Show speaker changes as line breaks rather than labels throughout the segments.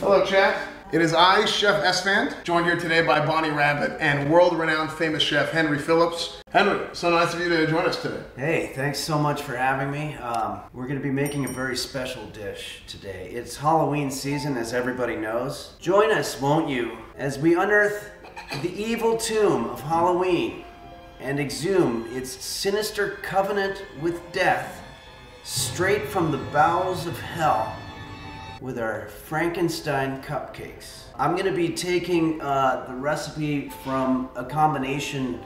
Hello, chat. It is I, Chef Esfand, joined here today by Bonnie Rabbit and world-renowned famous chef Henry Phillips. Henry, so nice of you to join us today.
Hey, thanks so much for having me. Um, we're going to be making a very special dish today. It's Halloween season, as everybody knows. Join us, won't you, as we unearth the evil tomb of Halloween and exhume its sinister covenant with death straight from the bowels of hell with our Frankenstein cupcakes. I'm gonna be taking uh, the recipe from a combination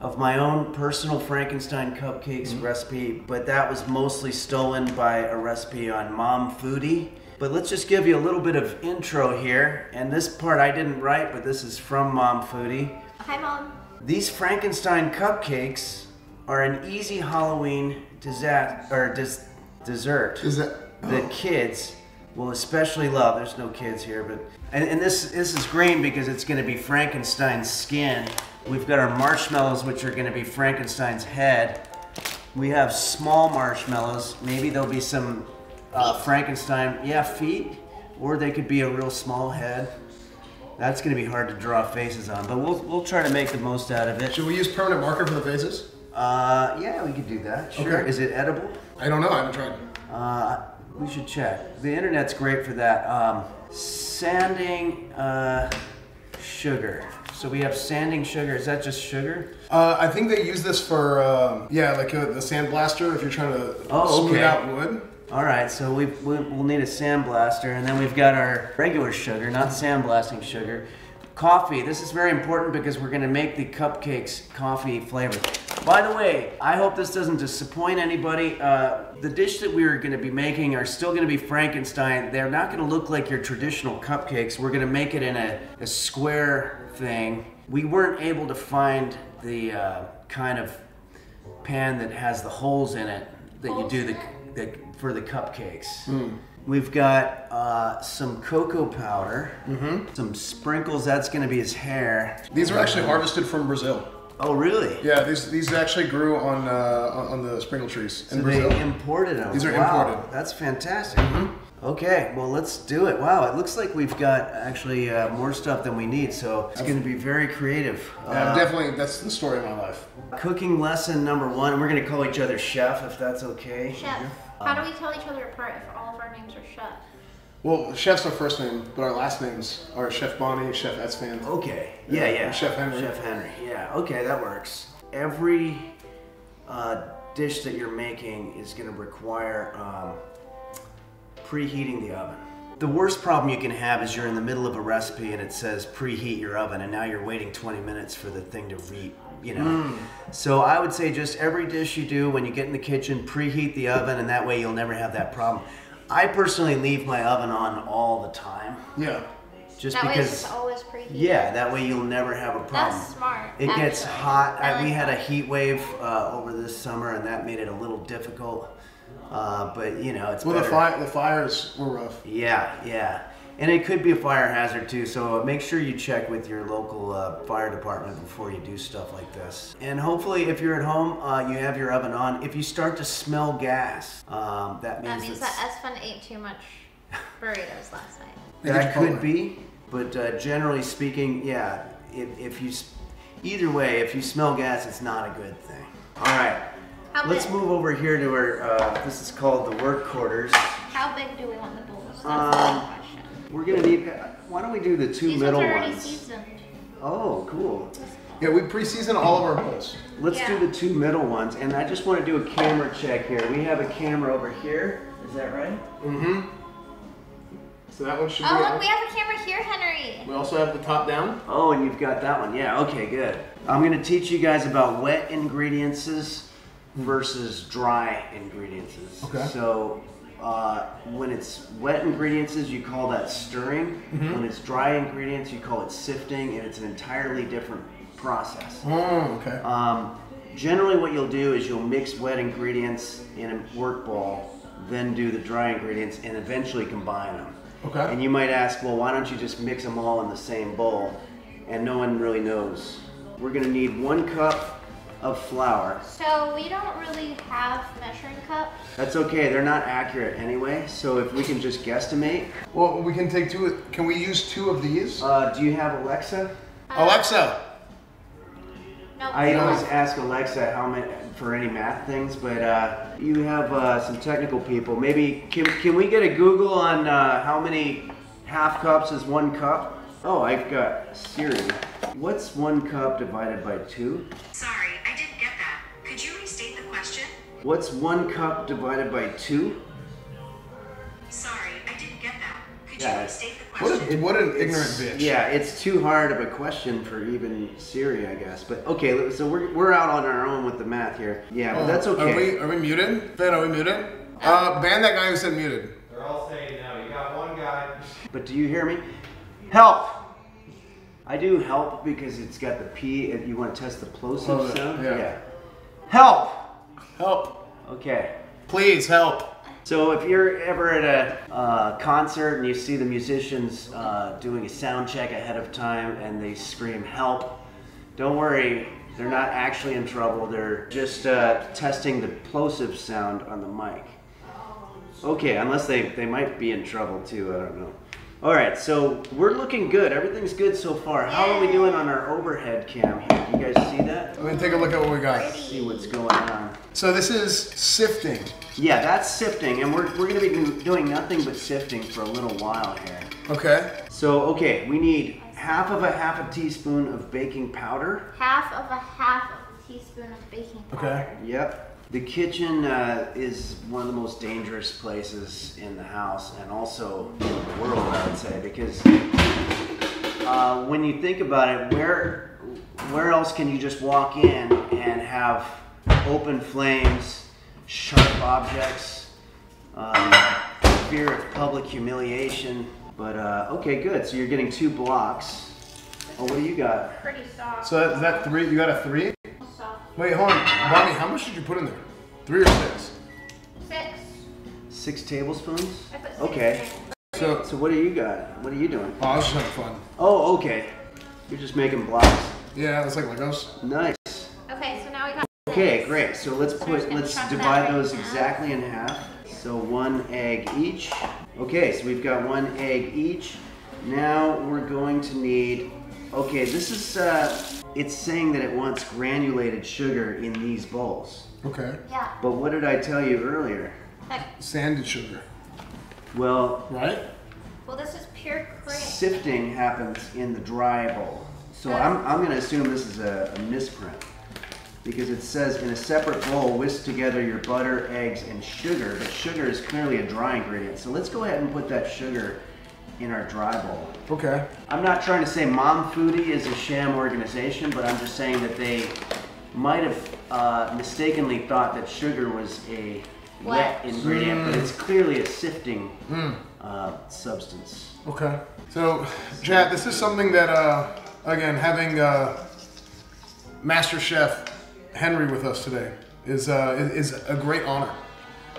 of my own personal Frankenstein cupcakes recipe, but that was mostly stolen by a recipe on Mom Foodie. But let's just give you a little bit of intro here. And this part I didn't write, but this is from Mom Foodie.
Hi, Mom.
These Frankenstein cupcakes are an easy Halloween dessert or des- dessert
Is that?
that kids will especially love. There's no kids here, but and, and this this is green because it's going to be Frankenstein's skin. We've got our marshmallows, which are going to be Frankenstein's head. We have small marshmallows. Maybe there'll be some uh, Frankenstein, yeah, feet, or they could be a real small head. That's going to be hard to draw faces on, but we'll we'll try to make the most out of it.
Should we use permanent marker for the faces?
Uh, yeah, we could do that. Sure.
Okay.
Is it edible?
I don't know. I haven't tried.
Uh, we should check. The internet's great for that. Um, sanding uh, sugar. So we have sanding sugar. Is that just sugar?
Uh, I think they use this for um, yeah, like uh, the sandblaster if you're trying to
Oh,
smooth
okay.
out wood.
All right. So we, we we'll need a sandblaster, and then we've got our regular sugar, not sandblasting sugar. Coffee. This is very important because we're going to make the cupcakes coffee flavored. By the way, I hope this doesn't disappoint anybody. Uh, the dish that we are going to be making are still going to be Frankenstein. They're not going to look like your traditional cupcakes. We're going to make it in a, a square thing. We weren't able to find the uh, kind of pan that has the holes in it that you do the, the for the cupcakes. We've got uh, some cocoa powder, some sprinkles. That's going to be his hair.
These are actually harvested from Brazil.
Oh, really?
Yeah, these these actually grew on uh, on on the sprinkle trees in
So
Brazil.
they imported them.
These are
wow,
imported. Mm-hmm.
That's fantastic. Okay, well let's do it. Wow, it looks like we've got actually uh, more stuff than we need, so it's going to be very creative.
yeah,
Uh,
definitely. That's the story of my life.
Cooking lesson number one, we're going to call each other chef if that's okay.
Chef. How do we tell each other apart if all of our names are Chef?
Well, chef's our first name, but our last names are Chef Bonnie, Chef Esfand.
Okay. Yeah,
Yeah,
yeah.
Chef Henry.
Chef Henry. Yeah. Okay, that works. Every uh, dish that you're making is going to require um, preheating the oven. The worst problem you can have is you're in the middle of a recipe and it says preheat your oven, and now you're waiting 20 minutes for the thing to re. You know.
Mm.
So I would say just every dish you do when you get in the kitchen, preheat the oven, and that way you'll never have that problem. I personally leave my oven on all the time,
Yeah.
just
that way
because.
it's always preheated.
Yeah, that way you'll never have a problem.
That's smart.
It gets hot.
I
I, we
like
had a heat wave uh, over this summer, and that made it a little difficult. Uh, but you know, it's
Well, the fire the fires were rough.
Yeah, yeah, and it could be a fire hazard too. So make sure you check with your local uh, fire department before you do stuff like this. And hopefully, if you're at home, uh, you have your oven on. If you start to smell gas, um, that means
That means
it's-
that Esfand ate too much burritos last night.
That could be, but uh, generally speaking, yeah. If, if you, either way, if you smell gas, it's not a good thing. All right,
How
let's
big?
move over here to our. Uh, this is called the work quarters.
How big do we want the bowls?
Um,
the question.
We're gonna need. Why don't we do the two
These
middle
ones are already
ones?
seasoned.
Oh, cool.
Yeah, we pre-season all of our bowls.
Let's
Yeah.
do the two middle ones, and I just want to do a camera check here. We have a camera over here. Is that right?
Mm-hmm. So that one should be
Oh,
on.
look, we have a camera here, Henry.
We also have the top down.
Oh, and you've got that one. Yeah, okay, good. I'm going to teach you guys about wet ingredients versus dry ingredients.
Okay.
So, uh, when it's wet ingredients, you call that stirring. When it's dry ingredients, you call it sifting, and it's an entirely different process.
Oh, okay.
Um, generally, what you'll do is you'll mix wet ingredients in a work ball, then do the dry ingredients, and eventually combine them.
Okay.
And you might ask, well, why don't you just mix them all in the same bowl? And no one really knows. We're gonna need one cup of flour.
So we don't really have measuring cups.
That's okay, they're not accurate anyway, so if we can just guesstimate.
Well, we can take two. Can we use two of these?
Uh, do you have Alexa?
Alexa.
No.
I
no.
always ask Alexa how many for any math things, but uh, you have uh, some technical people. Maybe can, can we get a Google on uh, how many half cups is one cup? Oh, I've got Siri. What's one cup divided by two?
Sorry,
What's one cup divided by two?
Sorry, I didn't get that. Could
Yeah,
you restate the
What,
question?
a, what an ignorant bitch.
Yeah, it's too hard of a question for even Siri, I guess. But okay, so we're, we're out on our own with the math here. Yeah, but that's
Are
okay.
we, are we muted? Ben, are we muted? Uh, ban that guy who said muted.
They're all saying no. You got one guy.
But do you hear me? Help! I do help because it's got the P if you want to test the plosive
Oh,
sound.
yeah.
Help!
Help.
Okay.
Please help.
So if you're ever at a uh, concert and you see the musicians uh, doing a sound check ahead of time and they scream help, don't worry, they're not actually in trouble. They're just uh, testing the plosive sound on the mic. Okay, unless they, they might be in trouble too, I don't know. All right, so we're looking good. Everything's good so far. How are we doing on our overhead cam here? Do you guys see that?
Let me take a look at what we got.
See what's going on.
So this is sifting.
Yeah, that's sifting, and we're, we're going to be doing nothing but sifting for a little while here.
Okay.
So, okay, we need half of a half a teaspoon of baking powder.
Half of a half of a teaspoon of baking powder.
Okay.
Yep. The kitchen uh, is one of the most dangerous places in the house and also in the world, I would say, because uh, when you think about it, where where else can you just walk in and have open flames, sharp objects, um, fear of public humiliation? But uh, okay, good. So you're getting two blocks. Oh, what do you got?
Pretty soft.
So that, is that three? You got a three?
soft.
Wait, hold on. Bonnie, how much did you put in there? Three or six?
Six.
Six tablespoons.
I put six
Okay.
in.
So,
So what do you got? What are you doing?
oh, I was just having fun.
Oh, okay. You're just making blocks.
Yeah, it's like Legos.
Nice.
Okay,
great. So let's
So
put
gonna
let's divide
right
those
now.
exactly in half. So one egg each. Okay, so we've got one egg each. Now we're going to need. Okay, this is. Uh, it's saying that it wants granulated sugar in these bowls.
Okay.
Yeah.
But what did I tell you earlier?
Heck,
Sanded sugar.
Well,
Right?
Well, this is pure cream.
sifting happens in the dry bowl. So I'm, I'm going to assume this is a, a misprint because it says in a separate bowl, whisk together your butter, eggs, and sugar. But sugar is clearly a dry ingredient. So let's go ahead and put that sugar in our dry bowl.
Okay.
I'm not trying to say Mom Foodie is a sham organization, but I'm just saying that they might have uh, mistakenly thought that sugar was a wet
Wet.
ingredient, but it's clearly a sifting uh, substance.
Okay. So, Chad, this is something that, uh, again, having uh, Master Chef Henry with us today is, uh, is a great honor,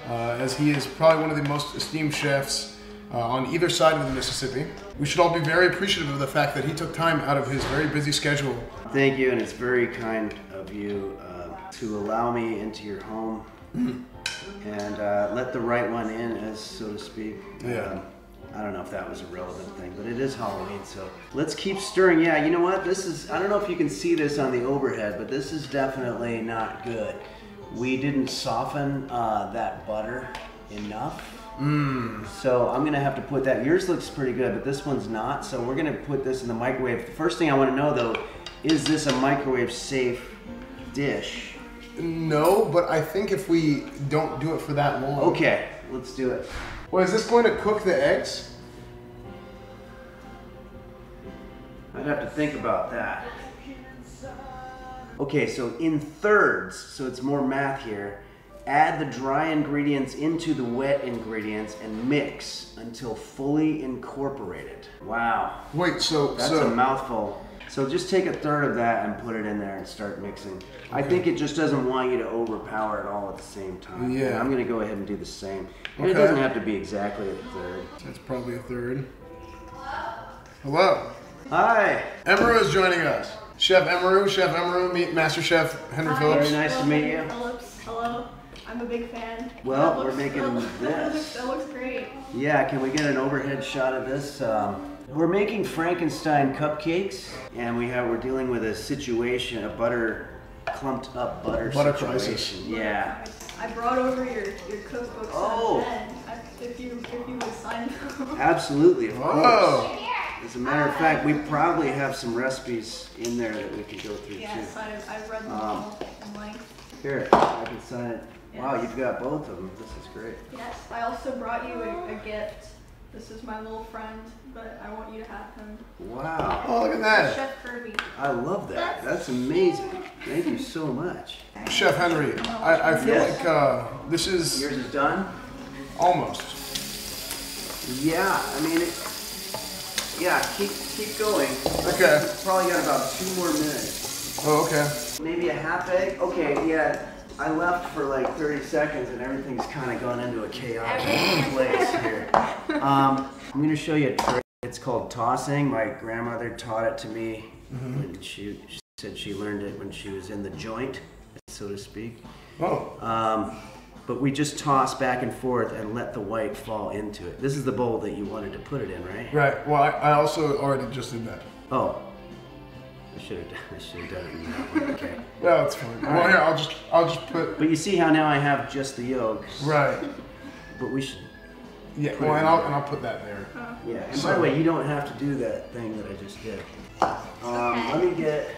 uh, as he is probably one of the most esteemed chefs uh, on either side of the Mississippi. We should all be very appreciative of the fact that he took time out of his very busy schedule.
Thank you, and it's very kind of you uh, to allow me into your home and uh, let the right one in, as so to speak.
Yeah.
I don't know if that was a relevant thing, but it is Halloween, so let's keep stirring. Yeah, you know what? This is, I don't know if you can see this on the overhead, but this is definitely not good. We didn't soften uh, that butter enough. So I'm gonna have to put that. Yours looks pretty good, but this one's not. So we're gonna put this in the microwave. The first thing I want to know though, is this a microwave safe dish?
No, but I think if we don't do it for that long.
Okay, let's do it.
Well, is this going to cook the eggs?
I'd have to think about that. Okay, so in thirds, so it's more math here. Add the dry ingredients into the wet ingredients and mix until fully incorporated. Wow.
Wait, so
That's
so
a mouthful. So just take a third of that and put it in there and start mixing. I think it just doesn't want you to overpower it all at the same time.
Yeah.
And I'm gonna go ahead and do the same. And it doesn't have to be exactly a third.
that's probably a third. Hello.
Hi.
Emerald is joining us. Chef Emiru, Chef Emiru, meet Master Chef Henry
Hi.
Phillips.
Very nice to meet you.
Phillips, hello. I'm a big fan.
Well,
That
we're making
that looks- That
this.
looks, that looks great.
Yeah, can we get an overhead shot of this? Um, we're making Frankenstein cupcakes, and we have we're dealing with a situation, a butter clumped up butter,
Butter
situation.
crisis.
Yeah.
I brought over your, your cookbooks
Oh.
and I, if you if you would sign them.
Absolutely, of course. As a matter of fact, we probably have some recipes in there that we could go through
yes,
too.
I, I've read them
Um,
all in length.
Here, I can sign it. Wow, you've got both of them. This is great.
Yes, I also brought you a, a gift. This is my little friend, but I want you to have him.
Wow,
Oh, look at that.
Chef Kirby.
I love that. That's amazing. Thank you so much.
Chef Henry, I, I feel
Yes.
like uh, this is
Yours is done.
almost.
Yeah, I mean, it, yeah, keep keep going.
Okay.
Probably got about two more minutes.
Oh, okay.
Maybe a half egg. Okay, yeah. I left for like 30 seconds and everything's kind of gone into a chaotic place here. Um, I'm gonna show you a trick. It's called tossing. My grandmother taught it to me when she, she said she learned it when she was in the joint, so to speak.
Oh,
Um, but we just toss back and forth and let the white fall into it. This is the bowl that you wanted to put it in, right?
right. Well, I, I also already just did that.
Oh, I should have. I should have done it in that one. Okay.
No, it's fine. Well, here I'll just I'll just put
But you see how now I have just the yolk.
right.
But we should.
Yeah. Well, and I'll and I'll put that there.
Yeah. And by the way, you don't have to do that thing that I just did. Um, let me get.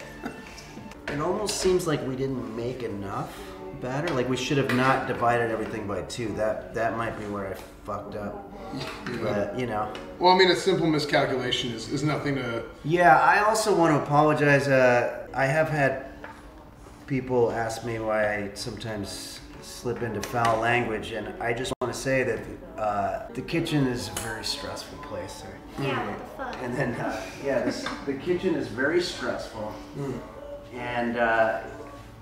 It almost seems like we didn't make enough batter. Like we should have not divided everything by two. That that might be where I fucked up. But you know.
Well, I mean, a simple miscalculation is, is nothing to.
Yeah, I also want to apologize. Uh, I have had people ask me why I sometimes slip into foul language, and I just want to say that uh, the kitchen is a very stressful place. Sorry.
Yeah, what the fuck?
And then, uh, yeah, this, the kitchen is very stressful, and uh,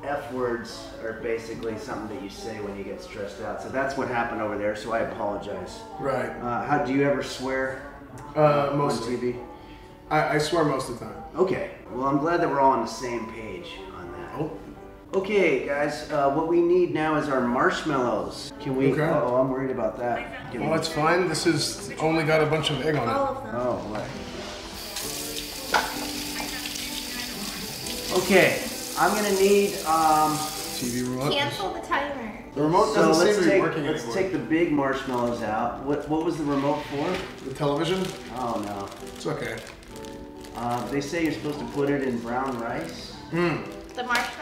F words are basically something that you say when you get stressed out. So that's what happened over there. So I apologize.
Right.
Uh, how do you ever swear
Uh,
on
mostly.
TV?
I, I swear most of the time.
Okay. Well, I'm glad that we're all on the same page on that.
Oh.
Okay, guys. Uh, what we need now is our marshmallows. Can we?
Okay.
Oh, I'm worried about that. Can
Well,
we-
that's fine. This has only got a bunch of egg on it.
All of them.
Oh, what? Okay. I'm gonna need. Um,
TV remote.
Cancel the timer.
The remote
so
doesn't
let's
seem to be
take
working
let's
anymore.
take the big marshmallows out. What what was the remote for?
the television.
Oh no.
It's okay.
Uh, they say you're supposed to put it in brown rice. Hmm.
The marshmallows.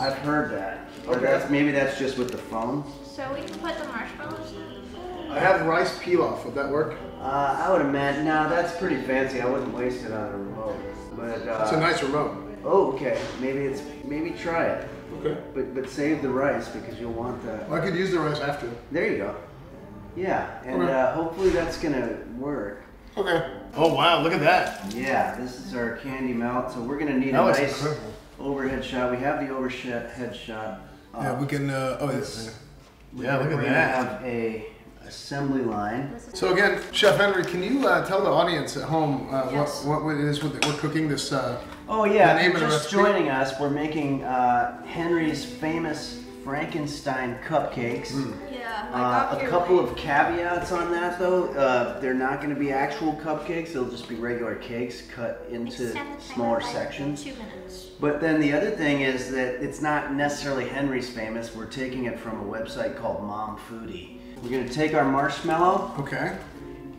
I've heard that. Or
Okay.
that's maybe that's just with the phone.
So we can put the marshmallows in.
I have rice pilaf. Would that work?
Uh, I would imagine. No, that's pretty fancy. I wouldn't waste it on a remote. But uh,
It's a nice remote.
oh, okay. Maybe it's maybe try it.
Okay.
But but save the rice because you'll want that.
Well, I could use the rice after.
There you go. Yeah, and
Okay.
uh, hopefully that's gonna work.
Okay. Oh wow! Look at that.
Yeah, this is our candy melt. So we're gonna need
That
a nice
incredible.
Overhead shot. We have the overhead shot.
Yeah, we can. Uh, oh,
Let's-
yeah. Yeah, look
we're
at
gonna
that.
have a assembly line.
So again, Chef Henry, can you uh, tell the audience at home uh,
Yes.
what, what it is with we're cooking this? Uh,
Oh yeah,
The name
if
of the
just joining us. We're making uh, Henry's famous Frankenstein cupcakes.
yeah.
Uh, a couple
late.
of caveats on that though. Uh, they're not going to be actual cupcakes. They'll just be regular cakes cut into
Extend the timer
smaller
by
sections.
Two minutes.
But then the other thing is that it's not necessarily Henry's famous. We're taking it from a website called Mom Foodie. We're going to take our marshmallow
okay.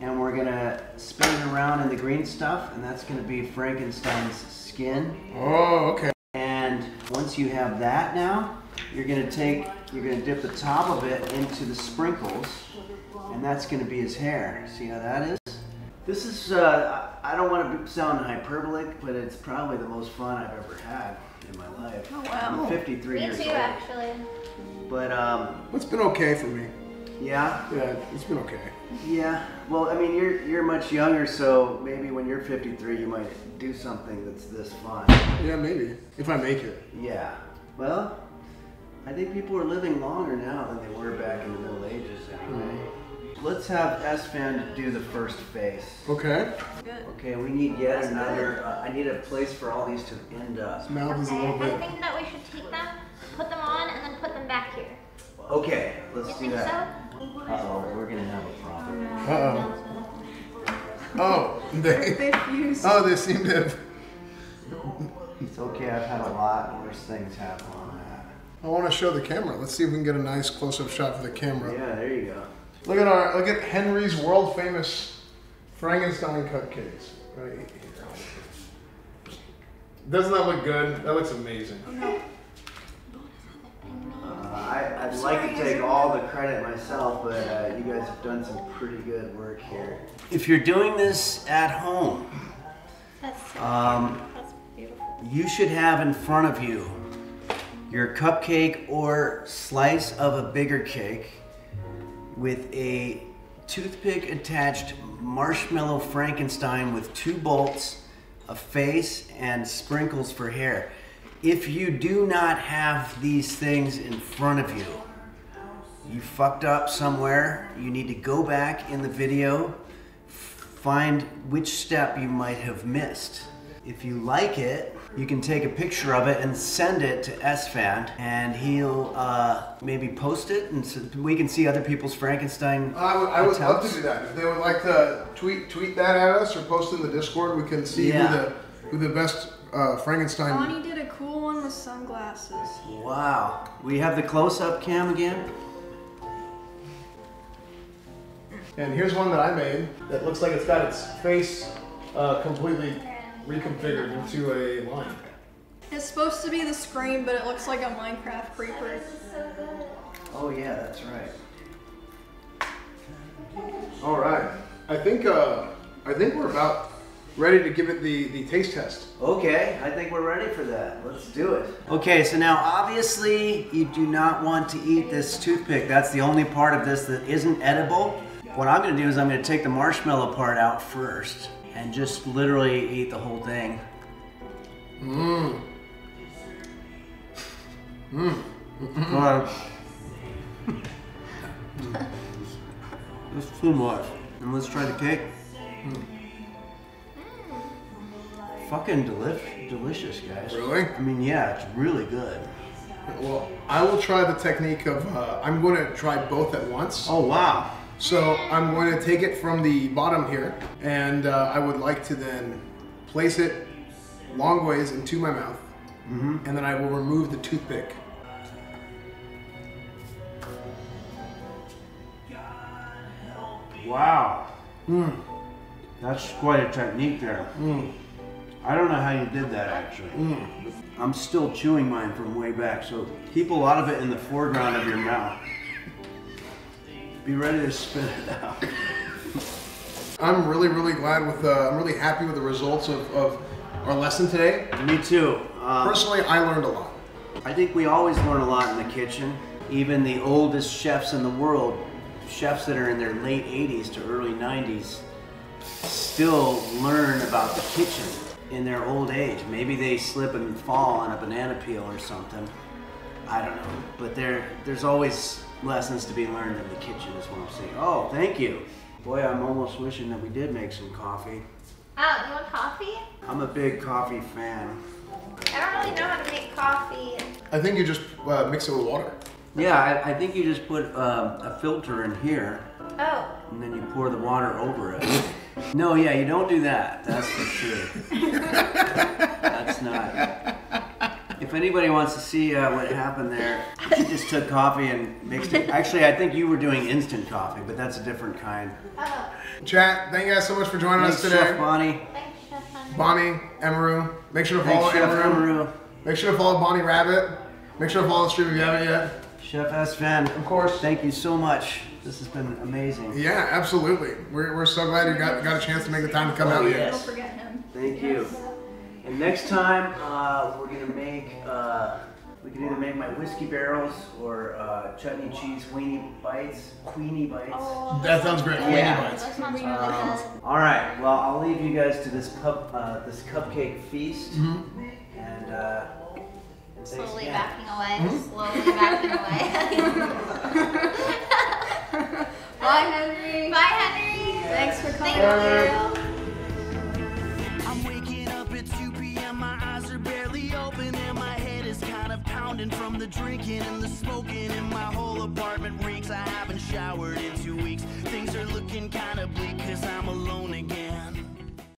and we're going to spin it around in the green stuff, and that's going to be Frankenstein's skin.
Oh, okay.
And once you have that now, you're gonna take, you're gonna dip the top of it into the sprinkles, and that's gonna be his hair. See how that is? This is, uh, I I don't want to sound hyperbolic, but it's probably the most fun I've ever had in my life.
Oh, wow.
I'm 53
Me
years
too,
old.
actually.
But, um,
It's been okay for me.
yeah,
Yeah, it's been okay.
yeah. Well, I mean, you're, you're much younger, so maybe when you're 53, you might do something that's this fun.
Yeah, maybe if I make it.
Yeah. Well, I think people are living longer now than they were back in the Middle Ages anyway. let's have Esfand do the first face.
Okay.
Good.
Okay, we need yet another. Uh, I need a place for all these to end up.
Mouth is a
Okay,
little
I think that we should take them, put them on, and then put them back here.
Okay, let's
You
do
think so?
that. Uh oh, we're gonna have a problem.
Uh oh. Oh, they.
They.
Oh, they seem to have.
It's okay. I've had a lot worse things happen on that.
I want to show the camera. Let's see if we can get a nice close-up shot for the camera.
Yeah, there you go.
Look at our look at Henry's world famous Frankenstein cupcakes right here. Doesn't that look good? That looks amazing.
Uh, I, I'd like to take all the credit myself, but uh, you guys have done some pretty good work here. If you're doing this at home,
That's so
um,
That's beautiful.
you should have in front of you your cupcake or slice of a bigger cake with a toothpick attached marshmallow Frankenstein with two bolts, a face, and sprinkles for hair. If you do not have these things in front of you, you fucked up somewhere. You need to go back in the video, find which step you might have missed. If you like it, you can take a picture of it and send it to Esfand, and he'll uh, maybe post it, and so we can see other people's Frankenstein.
I would, I would love to do that. If they would like to tweet tweet that at us or post in the Discord, we can see
Yeah.
who the who the best uh, Frankenstein.
Bonnie did a cool one with sunglasses.
Wow. We have the close-up cam again.
And here's one that I made that looks like it's got its face uh, completely reconfigured into a line.
It's supposed to be the scream, but it looks like a Minecraft creeper.
Oh yeah, that's right.
All right. I think uh, I think we're about ready to give it the the taste test.
Okay, I think we're ready for that. Let's do it. Okay, so now obviously you do not want to eat this toothpick. That's the only part of this that isn't edible. What I'm gonna do is I'm gonna take the marshmallow part out first and just literally eat the whole thing.
Mmm.
God. That's too much. And let's try the cake. Fucking deli- delicious, guys.
Really?
I mean, yeah, it's really good.
Well, I will try the technique of uh, I'm going to try both at once.
Oh wow.
So I'm going to take it from the bottom here, and uh, I would like to then place it long ways into my mouth, mm-hmm. and then I will remove the toothpick.
Wow. Hmm. That's quite a technique there. Hmm. I don't know how you did that actually. Hmm. I'm still chewing mine from way back, so keep a lot of it in the foreground of your mouth. Be ready to spit it out.
I'm really, really glad with. Uh, I'm really happy with the results of, of our lesson today.
Me too. Um,
Personally, I learned a lot.
I think we always learn a lot in the kitchen. Even the oldest chefs in the world, chefs that are in their late 80s to early 90s, still learn about the kitchen in their old age. Maybe they slip and fall on a banana peel or something. I don't know. But there, there's always lessons to be learned in the kitchen, is what I'm saying. Oh, thank you. Boy, I'm almost wishing that we did make some coffee.
Oh, you want coffee?
I'm a big coffee fan.
I don't really know how to make coffee.
I think you just uh, mix it with water.
Yeah, I, I think you just put um, a filter in here.
Oh,
And then you pour the water over it. No, yeah, you don't do that. That's for sure. That's not. If anybody wants to see uh, what happened there, she just took coffee and mixed it. Actually, I think you were doing instant coffee, but that's a different kind.
oh.
Chat, thank you guys so much for joining
Thanks,
us
Chef
today.
Bonnie.
Thanks, Chef Henry.
Bonnie, Emiru. Make sure to follow
Thanks, Chef
Emiru.
Emiru.
Make sure to follow Bonnie Rabbit. Make sure to follow the stream if you haven't yet.
Chef Esfand.
Of course.
Thank you so much. This has been amazing.
Yeah, absolutely. We're, we're so glad you got, got a chance to make the time to come
Oh,
out
yeah.
here.
Don't forget him.
Thank you. And next time, uh, we're gonna make, uh, we can either make my whiskey barrels or uh, chutney cheese weenie bites, queenie bites.
Oh,
That sounds great. Weenie
Yeah.
bites.
Really
Um, all right. Well, I'll leave you guys to this cup, uh, this cupcake feast,
Mm-hmm.
and uh, and
Slowly
again.
backing away. Slowly backing away.
Bye, Henry.
Bye, Henry.
Thanks for coming.
Thank you.
From the drinking and the smoking. And my whole apartment reeks. I haven't showered in two weeks. Things are looking kind of bleak, cause I'm alone again.